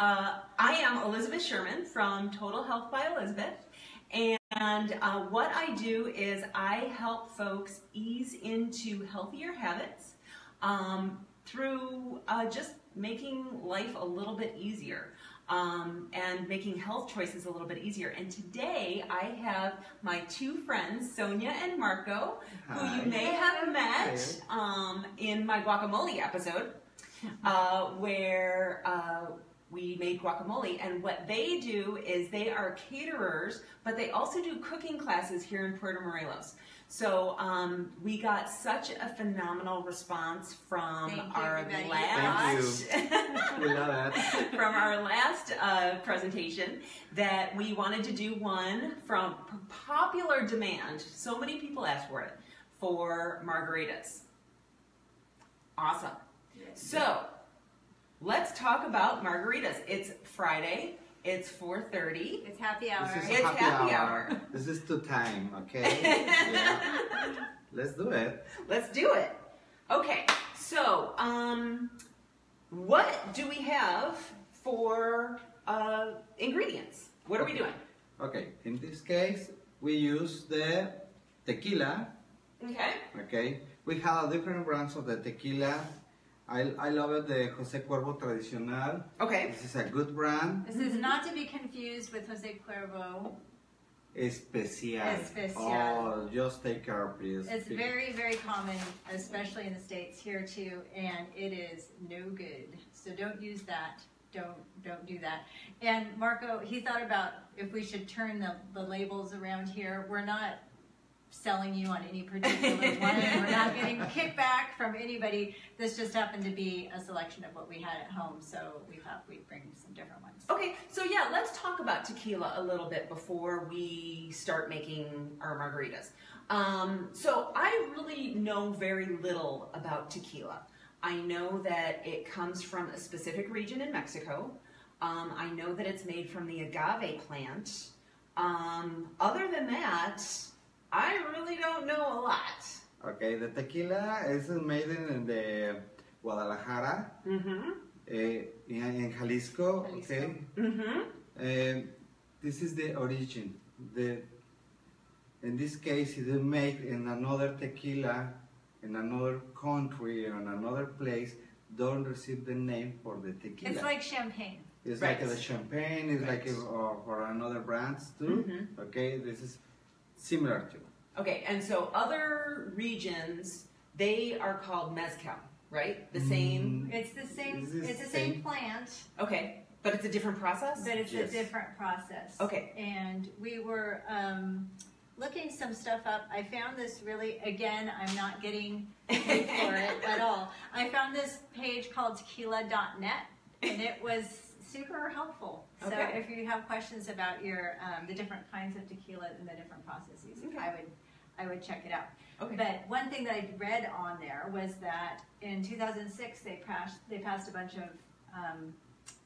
Uh, I am Elizabeth Sherman from Total Health by Elizabeth. And uh, what I do is I help folks ease into healthier habits um, through uh, just making life a little bit easier. Um, and making health choices a little bit easier. And today I have my two friends, Sonia and Marco, Hi. who you may have met um, in my guacamole episode, uh, where uh, we made guacamole. And what they do is they are caterers, but they also do cooking classes here in Puerto Morelos. So um, we got such a phenomenal response from Thank you, our everybody. last We love from our last uh, presentation that we wanted to do one from popular demand. So many people asked for it for margaritas. Awesome. So let's talk about margaritas. It's Friday. It's 4:30. It's happy hour. This is It's happy, happy hour. hour. This is to time, okay? yeah. Let's do it. Let's do it. Okay. So, um, what do we have for uh, ingredients? What are we doing? Okay, in this case, we use the tequila, Okay. okay? We have different brands of the tequila. I, I love it, the Jose Cuervo Tradicional. Okay. This is a good brand. This is not to be confused with Jose Cuervo. Especial. Especial. Oh, just take care, please. It's Be- very, very common, especially in the States here too, and it is no good. So don't use that. Don't don't do that. And Marco, he thought about if we should turn the, the labels around here. We're not selling you on any particular one. We're not getting kickback from anybody. This just happened to be a selection of what we had at home, so we thought we'd bring some different ones. Okay, so yeah, let's talk about tequila a little bit before we start making our margaritas. Um, so I really know very little about tequila. I know that it comes from a specific region in Mexico. Um, I know that it's made from the agave plant. Um, other than that, I really don't know a lot. Okay, the tequila is made in the Guadalajara, Mm-hmm. eh, in, Jalisco, Jalisco. okay? Mm-hmm. Um, this is the origin. The, in this case, it is made in another tequila, in another country, or in another place, don't receive the name for the tequila. It's like champagne. It's Right. like the champagne, it's like Right. uh, for another brands too. Mhm. Okay, this is similar to. Okay, and so other regions, they are called mezcal, right? The same. Mm, It's the same. Is this It's the same same? plant. Okay, but it's a different process. But it's Yes. a different process. Okay. And we were um, looking some stuff up. I found this really, again, I'm not getting paid for it at all. I found this page called tequila.net and it was super helpful. So Okay. if you have questions about your um, the different kinds of tequila and the different processes, Okay. I would I would check it out. Okay. But one thing that I read on there was that in 2006 they passed they passed a bunch of um,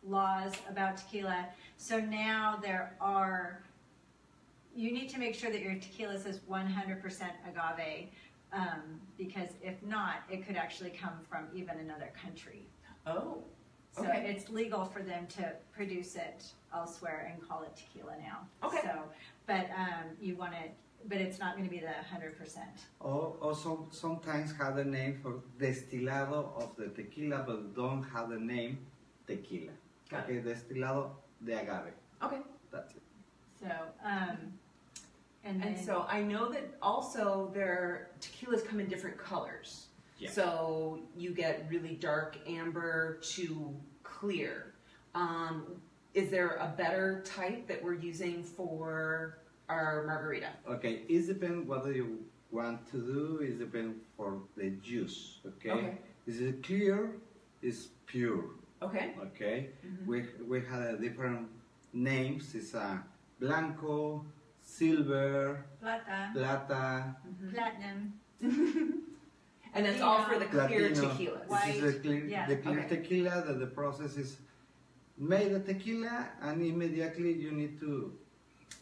laws about tequila. So now there are you need to make sure that your tequila says 100% agave um, because if not, it could actually come from even another country. oh, So Okay. it's legal for them to produce it elsewhere and call it tequila now. Okay. So, but um, you want to, but it's not going to be the 100%. Or also sometimes have the name for destilado of the tequila, but don't have the name tequila. Got okay, destilado de agave. okay. That's it. So, um, and then, And so I know that also their tequilas come in different colors. Yeah. So you get really dark amber to clear. Um, is there a better type that we're using for our margarita? Okay, it depends what do you want to do. It depends for the juice. Okay. Okay. Is it clear? Is pure. Okay. Okay. Mhm. We we had a different names. It's a blanco, silver, plata, plata, platinum, And that's all for the clear Latino. tequilas. White. This is the clear, yeah. the clear Okay. tequila that the process is made the tequila and immediately you need to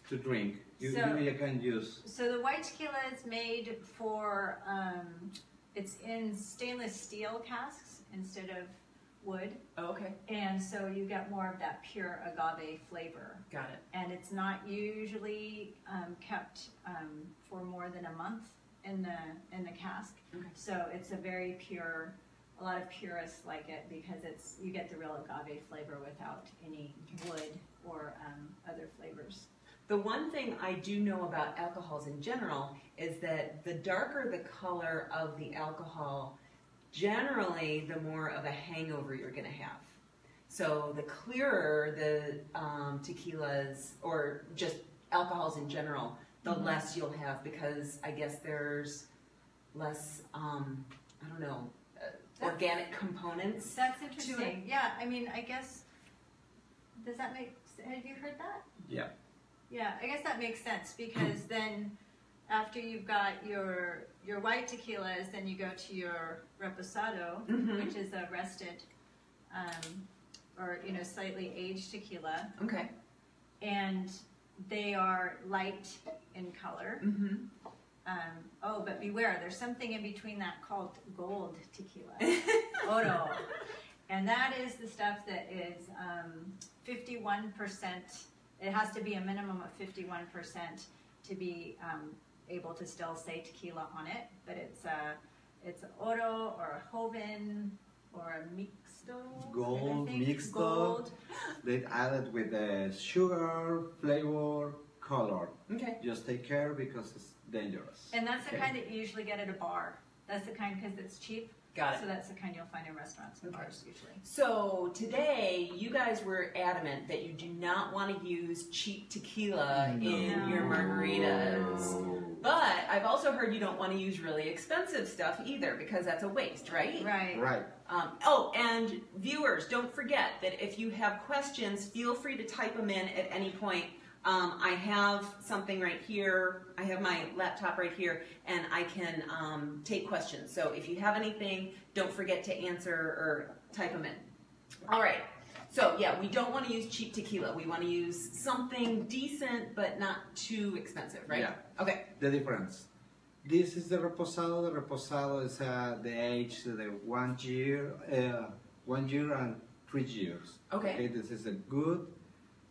to drink. You, So- you, you can use. So the white tequila is made for, um, it's in stainless steel casks instead of wood, Oh, okay. and so you get more of that pure agave flavor. Got it. And it's not usually um, kept um, for more than a month in the in the cask. Okay. So it's a very pure. A lot of purists like it because it's you get the real agave flavor without any wood or um, other flavors. The one thing I do know about alcohols in general is that the darker the color of the alcohol, generally the more of a hangover you're going to have. So the clearer the um, tequilas or just alcohols in general, the Mhm. less you'll have because I guess there's less, um, I don't know, uh, organic components. That's interesting. Yeah, I mean, I guess. Does that make? Have you heard that? Yeah. Yeah, I guess that makes sense because then after you've got your your white tequilas, then you go to your reposado, Mhm. which is a rested um, or you know slightly aged tequila, Okay. and they are light in color. Mm-hmm. Um, oh, but beware, there's something in between that called gold tequila, oro, and that is the stuff that is um, 51%. It has to be a minimum of 51% to be um, able to still say tequila on it. But it's a it's oro or a joven or a. Gold, I think. mixto. Gold. They added with the sugar, flavor, color. Okay. Just take care because it's dangerous. And that's the Okay. kind that you usually get at a bar. That's the kind because it's cheap. Got it. So that's the kind you'll find in restaurants and Okay. bars usually. So today, you guys were adamant that you do not want to use cheap tequila in your margaritas. But I've also heard you don't want to use really expensive stuff either because that's a waste, right? Right. Right. Um, oh, and viewers, don't forget that if you have questions, feel free to type them in at any point. Um, I have something right here. I have my laptop right here, and I can um, take questions. So if you have anything, don't forget to answer or type them in. All right. So yeah, we don't want to use cheap tequila. We want to use something decent but not too expensive, right? Yeah. Okay. The difference. This is the reposado. The reposado is uh, the age, the one year, uh, one year and three years. Okay. This is a good.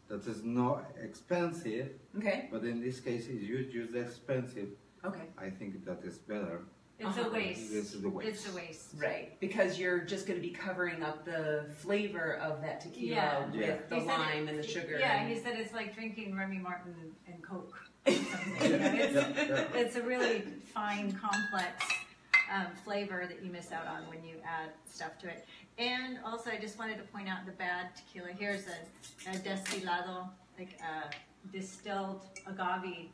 That is not expensive, Okay. but in this case, if you use the expensive, Okay. I think that is better. It's Uh-huh. a waste. This is the waste. It's a waste. Right, because you're just going to be covering up the flavor of that tequila Yeah. with Yeah. the He said lime it- and the sugar. Yeah, and- he said it's like drinking Remy Martin and Coke. Or something. You know, Yeah, it's, yeah, yeah. it's a really fine, complex um, flavor that you miss out on when you add stuff to it. And also, I just wanted to point out the bad tequila. Here's a, a destilado, like a distilled agave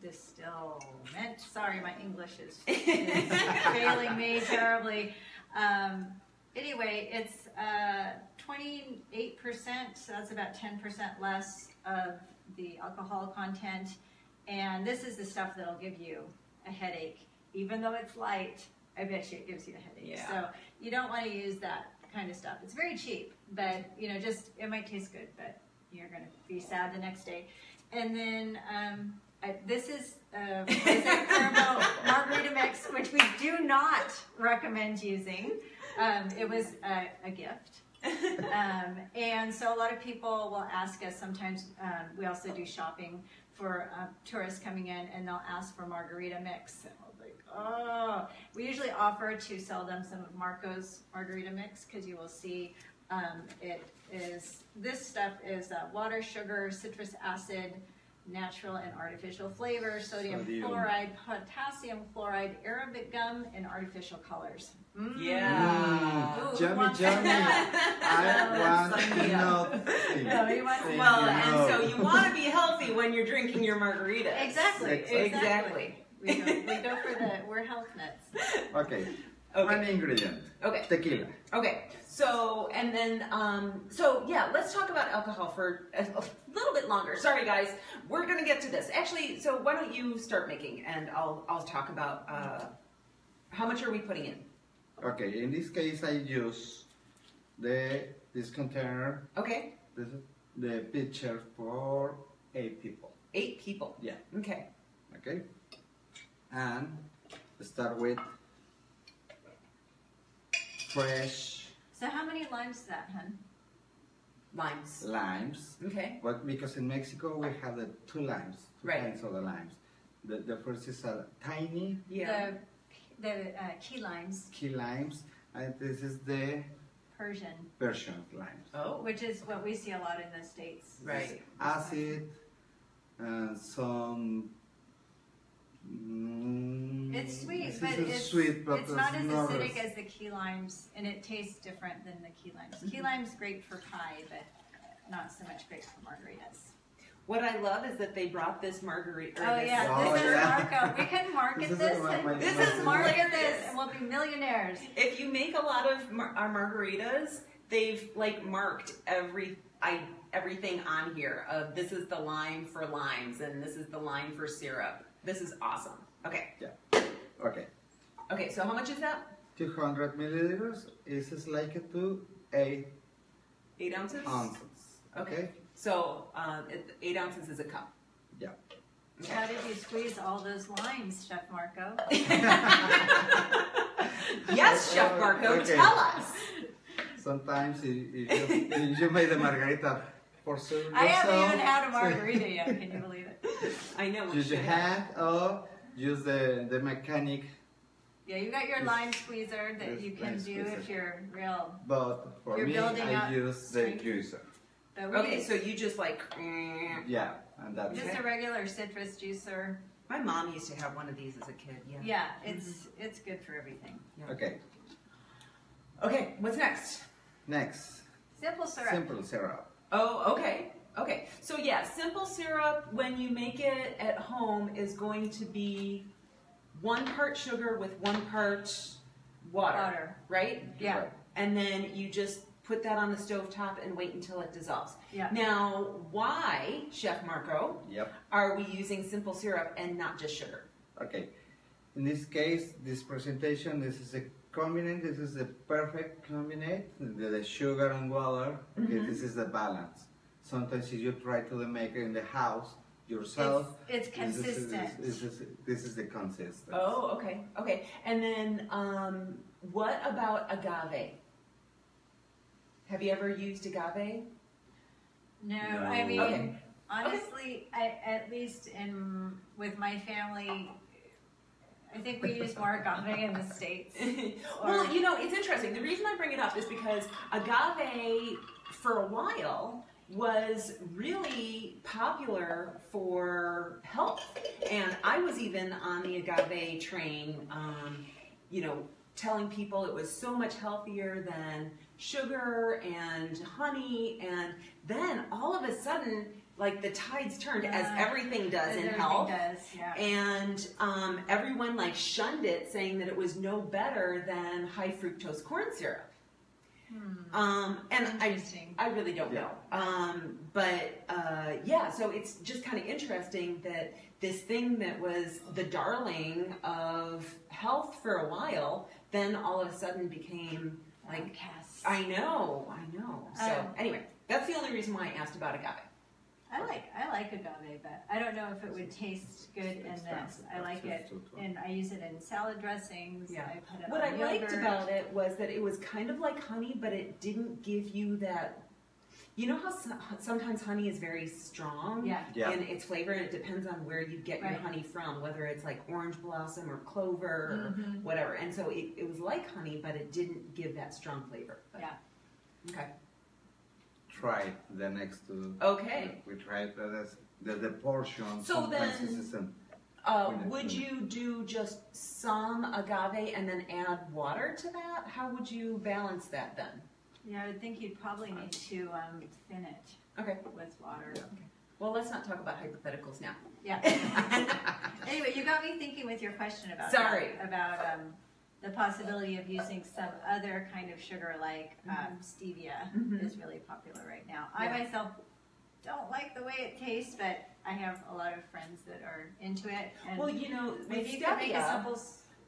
distillment. Sorry, my English is, is failing me terribly. Um, anyway, it's uh, 28%, so that's about 10% less of the alcohol content. And this is the stuff that'll give you a headache. Even though it's light, I bet you it gives you a headache. Yeah. So you don't want to use that kind of stuff. It's very cheap, but you know, just it might taste good, but you're going to be sad the next day. And then um, I, this is uh, what is it? caramel margarita mix, which we do not recommend using. Um, it was a, a gift. Um, and so a lot of people will ask us sometimes, um, we also do shopping for uh, tourists coming in and they'll ask for margarita mix. And we'll like, oh, we usually offer to sell them some of Marco's margarita mix because you will see um, it is, this stuff is uh, water, sugar, citrus acid, natural and artificial flavors, sodium, Sodium. chloride, potassium chloride, Arabic gum, and artificial colors. Mm. Yeah. Ooh, Mm, who yummy, wants yummy. I want Sign to know. No, he wants- Thank Well, you. and so you want to be healthy when you're drinking your margarita. Exactly. Exactly. Exactly. We go, we go for the we're health nuts. Okay. One ingredient. Okay. Tequila. Okay. So and then um, so yeah, let's talk about alcohol for a, a little bit longer. Sorry, guys, we're gonna get to this. Actually, so why don't you start making, and I'll I'll talk about uh, how much are we putting in? Okay. In this case, I use the this container, Okay, this, the pitcher for eight people. eight people. Yeah. Okay. Okay. And start with fresh. So how many many limes is that, hun? Limes. limes. Okay. But because in Mexico we have the two limes, two Right. kinds of the limes. The, the first is a tiny Yeah. The, the uh, key limes, key limes, and this is the Persian, Persian limes. Oh. which is what we see a lot in the States. Right. Acid, and some. Mm, It's sweet, this but it's, sweet, but it's not as not acidic as- as the key limes, and it tastes different than the key limes. Key Mm-hmm. lime's great for pie, but not so much great for margaritas. What I love is that they brought this margarita. Oh this- yeah, Oh, this is yeah. Marco. We can market This this. my- and my- This my- is market hilarious. this, and we'll be millionaires. If you make a lot of mar- our margaritas, they've like marked every I everything on here. Of this is the lime for limes, and this is the lime for syrup. This is awesome. Okay. Yeah. Okay, Okay. So how much is that? 200 milliliters is like to 8 Eight ounces. ounces. Okay? So uh, eight ounces is a cup. Yeah. How did you squeeze all those limes, Chef Marco? Yes, Chef Marco, Okay. tell us. Sometimes you, you, you, you made the margarita for serving I haven't yourself. even had a margarita yet. Can you believe it? I know. we Use your should have. hand or use the, the mechanic, Yeah, you got your lime squeezer that you can do squeezer. if you're real. but for You're me, I use the juicer. But Okay, use so you just like. mm. Yeah, and that's just it. a regular citrus juicer. My mom used to have one of these as a kid. Yeah. Yeah, it's it's good for everything. Okay, Okay. What's next? next, Simple syrup. simple syrup. Oh, okay. Okay. So yeah, simple syrup when you make it at home is going to be one part sugar with one part water, Water. right? Yeah. Right. And then you just put that on the stove top and wait until it dissolves. Yeah. Now, why, Chef Marco, Yep. are we using simple syrup and not just sugar? Okay. In this case, this presentation, this is a combinant. This is the perfect combinate. The, the sugar and water. Okay, Mhm. this is the balance. Sometimes if you try to make it in the house yourself, It's, it's this is- consistent. This, is, this is the consistency. Oh, okay, okay. And then, um, what about agave? Have you ever used agave? no, No. I mean, Okay. honestly, I, at least in with my family, I think we use more agave in the states. well, you know, it's interesting. The reason I bring it up is because agave, for a while, was really popular for health. And I was even on the agave train, um, you know, telling people it was so much healthier than sugar and honey. And then all of a sudden, like the tides turned, as everything does As in everything health does, yeah. and um, everyone like shunned it, saying that it was no better than high fructose corn syrup. Hmm. Um, and I, Interesting. I really don't know. Um, but uh, yeah, so it's just kind of interesting that this thing that was the darling of health for a while, then all of a sudden became like Outcasts. I know, I know. So Um, anyway, that's the only reason why I asked about agave. I like I like agave, but I don't know if it would taste good in this. I like it, and I use it in salad dressings. Yeah. I put it What on I liked yogurt. about it was that it was kind of like honey, but it didn't give you that. You know how so- sometimes honey is very strong Yeah. Yeah. in its flavor, and it depends on where you get your honey from, whether it's like orange blossom or clover Mhm. or whatever. And so it, it was like honey, but it didn't give that strong flavor. But- Yeah. Okay. Try the next two. Okay. We tried the, the, the portion. So then- it's Uh, would you do just some agave and then add water to that? How would you balance that then? Yeah, I would think you'd probably need to um, thin it Okay. with water. Yeah. Well, let's not talk about hypotheticals now. Yeah. anyway, you got me thinking with your question about Sorry. that, about um, the possibility of using some other kind of sugar like um, stevia Mhm. is really popular right now. I myself don't like the way it tastes, but I have a lot of friends that are into it. And Well, you know, maybe you could make a stevia, simple.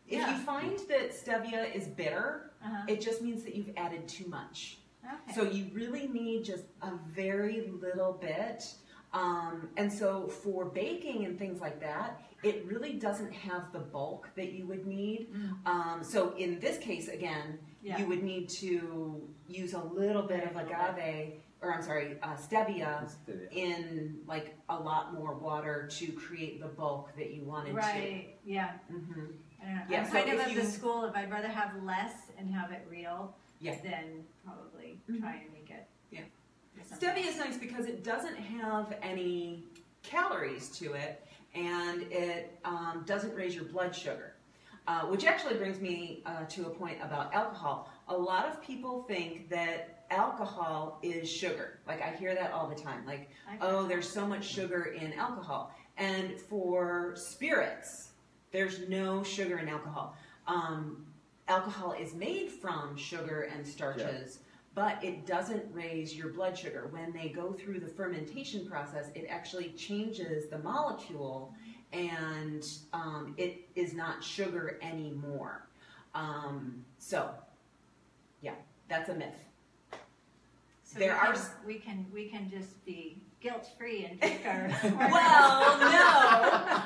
if yeah. you find that stevia is bitter, Uh-huh. it just means that you've added too much. Okay. So you really need just a very little bit. Um, and so for baking and things like that, it really doesn't have the bulk that you would need. Um, so in this case, again, Yeah. you would need to use a little bit of agave, or I'm sorry, uh, stevia Stevia. in like a lot more water to create the bulk that you wanted Right, yeah. to. hmm I don't know. Yeah, I'm so kind of if of the school, if I'd rather have less and have it real, Yeah. than probably Mhm. try and make it. Yeah. Stevia is nice because it doesn't have any calories to it and it um, doesn't raise your blood sugar. Uh, which actually brings me uh, to a point about alcohol. A lot of people think that alcohol is sugar. Like I hear that all the time. Like, oh, there's so much sugar in alcohol. And for spirits, there's no sugar in alcohol. Um, alcohol is made from sugar and starches, but it doesn't raise your blood sugar. When they go through the fermentation process, it actually changes the molecule and um, it is not sugar anymore. Um, so, yeah, that's a myth. So there we are can- We can, we can just be guilt-free and take our. Well, no.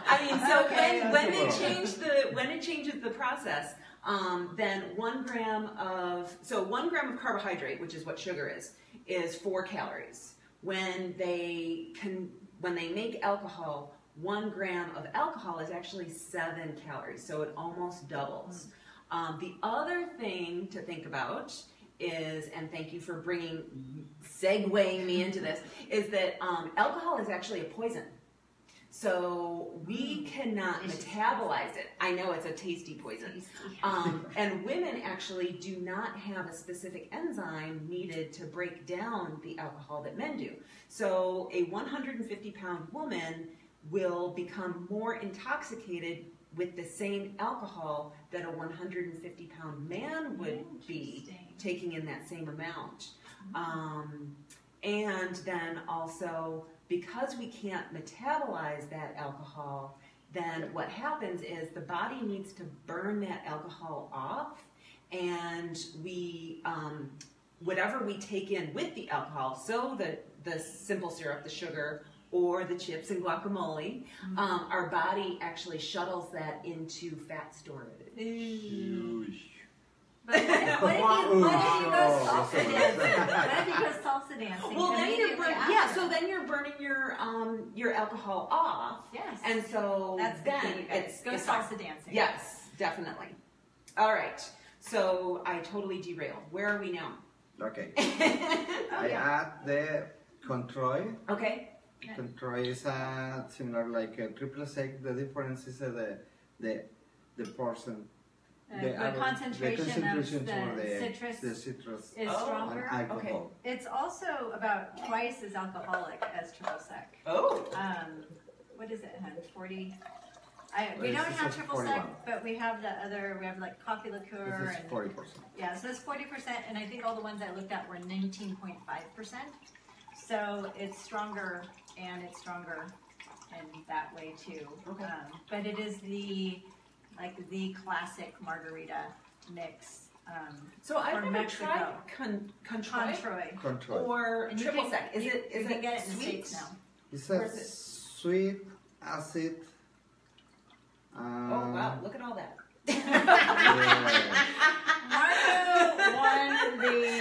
I mean, so Okay, when, when they change the when it changes the process, um, then one gram of so one gram of carbohydrate, which is what sugar is, is four calories. When they can when they make alcohol, one gram of alcohol is actually seven calories, so it almost doubles. Um, the other thing to think about is, and thank you for bringing, segueing me into this, is that um, alcohol is actually a poison. So we cannot metabolize it. I know it's a tasty poison. Um, and women actually do not have a specific enzyme needed to break down the alcohol that men do. So a 150 pound woman will become more intoxicated with the same alcohol that a 150 pound man would be taking in that same amount. Um, and then also, because we can't metabolize that alcohol, then what happens is the body needs to burn that alcohol off, and we, um, whatever we take in with the alcohol, so the, the simple syrup, the sugar, or the chips and guacamole, um, our body actually shuttles that into fat storage. Huge. But what if, what if you, what if you go salsa dancing? What if you go salsa dancing? Well, then you're immediately burn- yeah. So then you're burning your um your alcohol off, Yes. and so That's the then key, you guys. it's Go it's salsa fine. dancing. Yes, definitely. All right. So I totally derailed. Where are we now? Okay. Oh, I yeah. add the Controy. okay. Controy is uh, similar like a triple sec. The difference is uh, the the the portion. Uh, the, concentration, the concentration of the, the citrus the citrus is Oh, stronger. and alcohol. It's also about twice as alcoholic as triple sec. Oh. Um, what is it, hun? Forty. I, we don't have triple 41. sec, but we have the other. We have like coffee liqueur This is and forty percent. yeah, so it's forty percent, and I think all the ones I looked at were nineteen point five percent. So it's stronger, and it's stronger in that way too. Okay. Um, but it is the like the classic margarita mix. Um, So I've never Mexico. tried con- control Controy. Control. or And triple can- sec. Is you- it you is can it get it in sweet? States now. It's a is it? sweet acid. Um, Oh wow! Look at all that. yeah. Marco won the best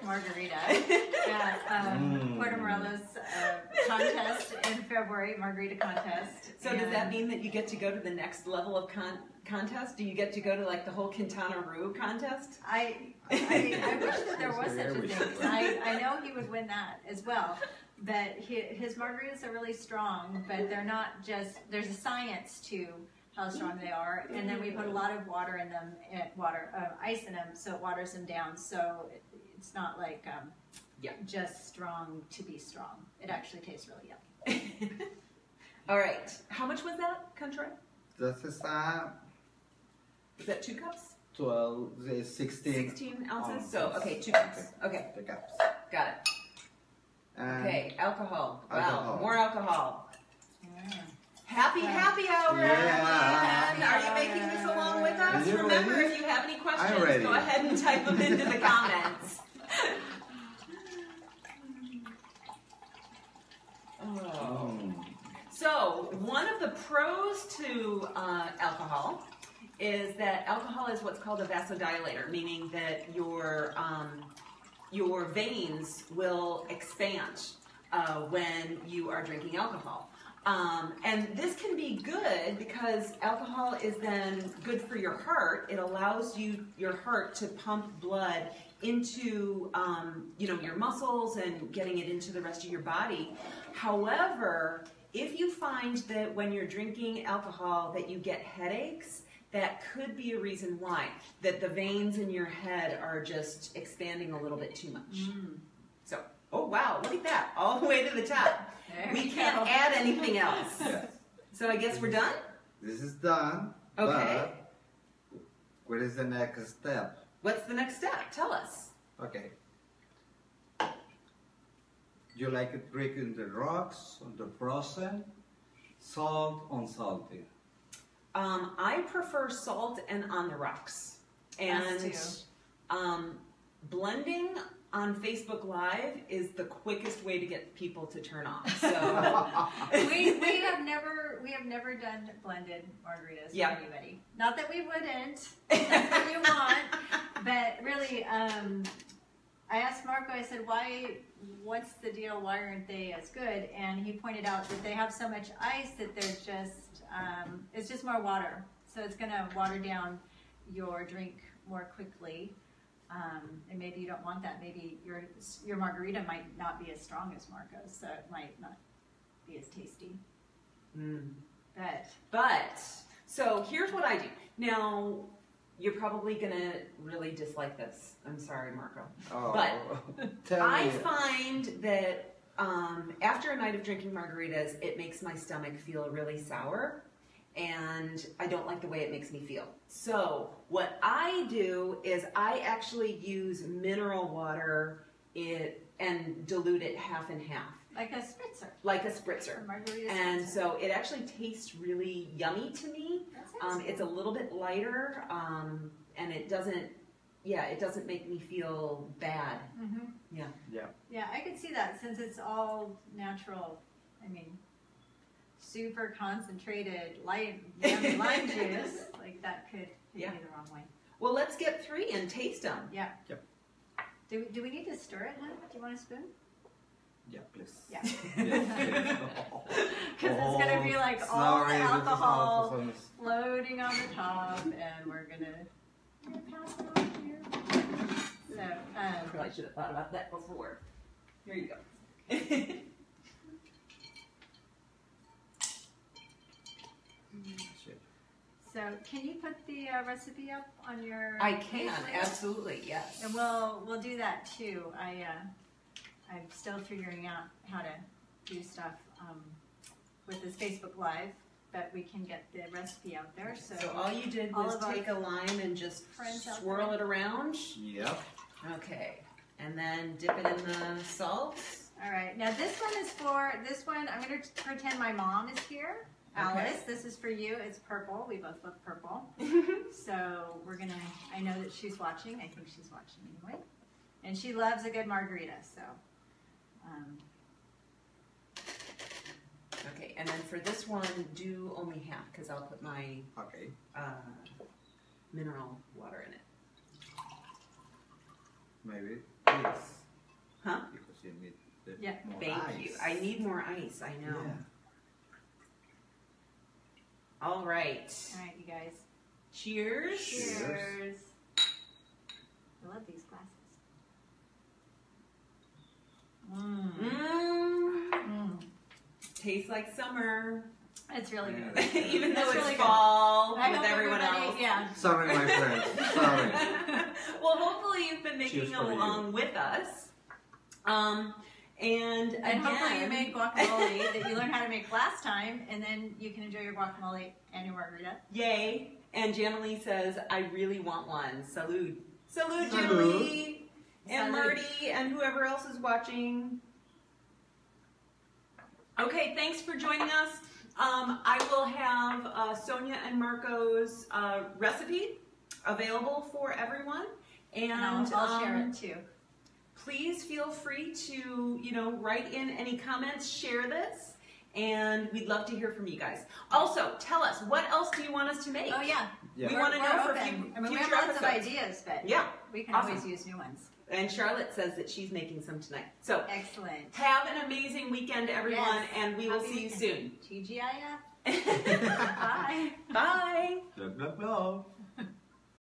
classic margarita at um, Mm. Puerto Morelos uh, contest in February, margarita contest. So does that mean that you get to go to the next level of con- contest? Do you get to go to like the whole Quintana Roo contest? I, I, I wish that there was such a thing. I, I know he would win that as well. But he, his margaritas are really strong, but they're not just, there's a science to how strong they are. And then we put a lot of water in them, eh, water, uh, ice in them, so it waters them down. So it, it's not like um, Yeah. just strong to be strong. It actually tastes really yummy. All right. How much was that, Controy? This is uh, Was that two cups? 12, uh, 16 16 ounces? So, okay, two cups. Okay, the cups. got it. And Okay, alcohol. Wow, more alcohol. Mm. Happy happy hour, Yeah. everyone. Are you making this along with us? Remember, ready? if you have any questions, go ahead and type them into the comments. Oh. So, one of the pros to uh, alcohol is that alcohol is what's called a vasodilator, meaning that your um, your veins will expand uh, when you are drinking alcohol. Um, and this can be good because alcohol is then good for your heart. It allows you your heart to pump blood into um, you know your muscles and getting it into the rest of your body. However, if you find that when you're drinking alcohol that you get headaches, that could be a reason why that the veins in your head are just expanding a little bit too much. Mm. So, oh wow, look at that, all the way to the top. There We we can't go. add anything else. Yes. So I guess we're done. This is done. Okay. But what is the next step? What's the next step? Tell us. Okay. Do you like it drinking the rocks, on the frozen, salt, unsalted. Um, I prefer salt and on the rocks. And um, blending on Facebook Live is the quickest way to get people to turn off. So we we have never we have never done blended margaritas Yeah. for anybody. Not that we wouldn't. That's what you want. But really, um, I asked Marco. I said, "Why? What's the deal? Why aren't they as good?" And he pointed out that they have so much ice that they're just um, it's just more water, so it's going to water down your drink more quickly. Um, and maybe you don't want that. Maybe your your margarita might not be as strong as Marco's, so it might not be as tasty. Mm. But But so here's what I do. Now you're probably gonna really dislike this. I'm sorry, Marco. Oh, But tell I me. find that um, after a night of drinking margaritas, it makes my stomach feel really sour, and I don't like the way it makes me feel. So what I do is I actually use mineral water it and dilute it half and half, like a spritzer, like a spritzer. a margarita And spritzer. so it actually tastes really yummy to me. That Um, it's a little bit lighter, um, and it doesn't, yeah, it doesn't make me feel bad. hmm Yeah. Yeah. Yeah, I could see that since it's all natural. I mean, super concentrated light yummy lime juice. Like that could hit Yeah. me the wrong way. Well, let's get three and taste them. Yeah. Yep. Do, do we need to stir it, huh? Do you want a spoon? Yeah, please. Yeah. Yes, please. Because it's gonna be like Oh, all the sorry, is alcohol alcohol. floating on the top, and we're gonna, pass it on here. So, I um, probably should have thought about that before. Here you go. So can you put the uh, recipe up on your? I can, later? absolutely, yes. And we'll we'll do that too. I uh, I'm still figuring out how to do stuff um, with this Facebook Live, but we can get the recipe out there. So, So all you did all was take a lime and just swirl it around. Yep. Okay. And then dip it in the salt. all right. Now this one is for this one. I'm going to pretend my mom is here. Alice, this is for you. It's purple. We both look purple. So we're gonna. I know that she's watching. I think she's watching anyway, and she loves a good margarita. So. Um, Okay, and then for this one, do only half because I'll put my Okay. uh, mineral water in it. Maybe Yes. Huh? Because you need the Yeah. more Thank ice. you. I need more ice. I know. Yeah. All right. all right, you guys. Cheers. Cheers. Cheers. I love these glasses. Mmm. Mmm. Mm. Tastes like summer, It's really Yeah. good. even though That's it's really fall I with everyone else. Yeah. Sorry, my friends. Sorry. well, hopefully you've been making for you. along with us. Um, and And again, hopefully you made guacamole that you learned how to make last time, and then you can enjoy your guacamole and your margarita. Yay! And Janalee says, I really want one. Salute. Salute, Salute. Janalee! And Salute. Marty and whoever else is watching. Okay, thanks for joining us. Um, I will have uh, Sonia and Marco's uh, recipe available for everyone. And, And I'll, I'll share um, it too. Please feel free to, you know, write in any comments, share this, and we'd love to hear from you guys. Also, tell us, what else do you want us to make? Oh, yeah. yeah. We want to know for future I mean, we have lots episodes. of ideas, but yeah. we can awesome. always use new ones. And Charlotte says that she's making some tonight. So excellent. Have an amazing weekend, everyone, yes. and we Happy will see weekend. you soon. TGIF. Bye. Bye. Blah, blah, blah.